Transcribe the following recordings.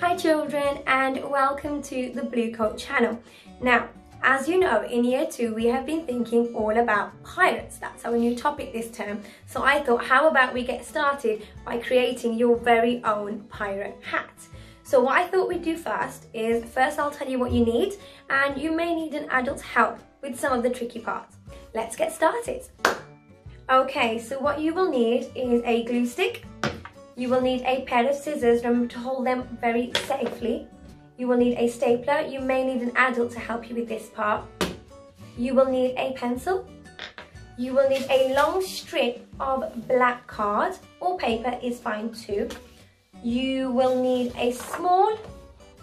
Hi children and welcome to the Blue Coat channel. Now, as you know, in year two, we have been thinking all about pirates. That's our new topic this term. So I thought, how about we get started by creating your very own pirate hat? So what I thought we'd do first is, first I'll tell you what you need, and you may need an adult's help with some of the tricky parts. Let's get started. Okay, so what you will need is a glue stick, you will need a pair of scissors, remember to hold them very safely. You will need a stapler. You may need an adult to help you with this part. You will need a pencil. You will need a long strip of black card or paper is fine too. You will need a small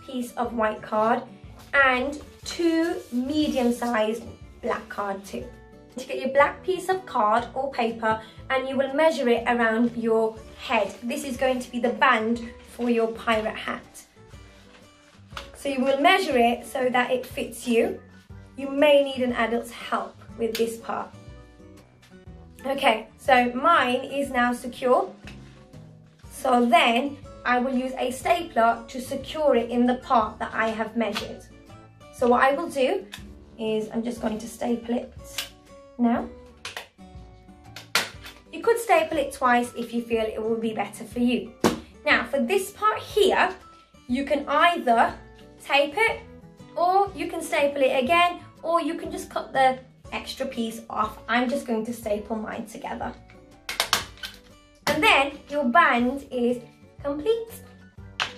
piece of white card and two medium-sized black card too to get your black piece of card or paper and you will measure it around your head. This is going to be the band for your pirate hat. So you will measure it so that it fits you. You may need an adult's help with this part. Okay, so mine is now secure. So then I will use a stapler to secure it in the part that I have measured. So what I will do is I'm just going to staple it now. You could staple it twice if you feel it will be better for you. Now for this part here, you can either tape it or you can staple it again or you can just cut the extra piece off. I'm just going to staple mine together. And then your band is complete.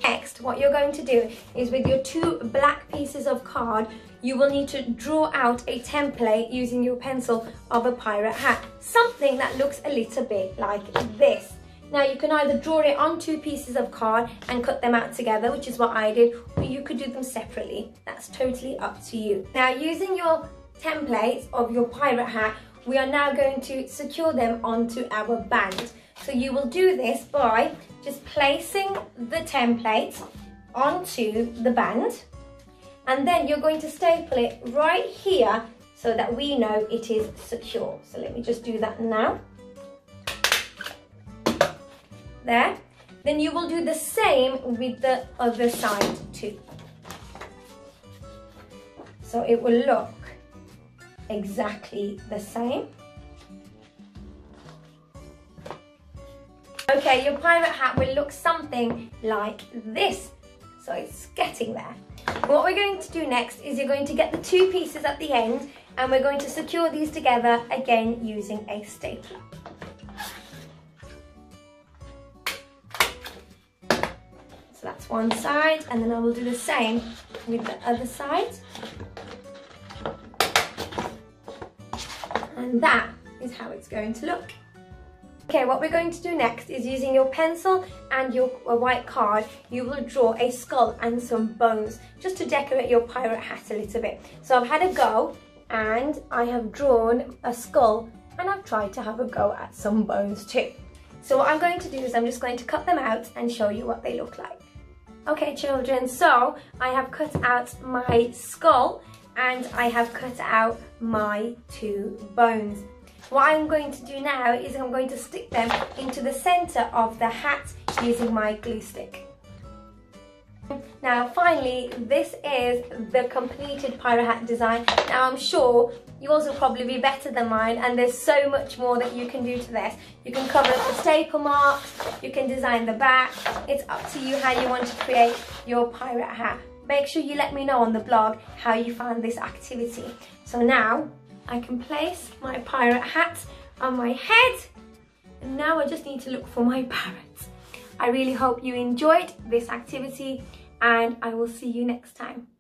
Next, what you're going to do is with your two black pieces of card, you will need to draw out a template using your pencil of a pirate hat. Something that looks a little bit like this. Now you can either draw it on two pieces of card and cut them out together, which is what I did, or you could do them separately. That's totally up to you. Now using your templates of your pirate hat, we are now going to secure them onto our band. So you will do this by just placing the template onto the band and then you're going to staple it right here so that we know it is secure. So let me just do that now. There. Then you will do the same with the other side too. So it will look exactly the same. Okay, your pirate hat will look something like this. So it's getting there. What we're going to do next is you're going to get the two pieces at the end and we're going to secure these together again using a stapler. So that's one side and then I will do the same with the other side. And that is how it's going to look. Okay, what we're going to do next is using your pencil and your white card, you will draw a skull and some bones just to decorate your pirate hat a little bit. So I've had a go and I have drawn a skull and I've tried to have a go at some bones too. So what I'm going to do is I'm just going to cut them out and show you what they look like. Okay children, so I have cut out my skull and I have cut out my two bones. What I'm going to do now is I'm going to stick them into the center of the hat using my glue stick. Now finally, this is the completed pirate hat design. Now I'm sure yours will probably be better than mine and there's so much more that you can do to this. You can cover up the staple marks, you can design the back. It's up to you how you want to create your pirate hat. Make sure you let me know on the blog how you found this activity. So now I can place my pirate hat on my head and now I just need to look for my parrots. I really hope you enjoyed this activity and I will see you next time.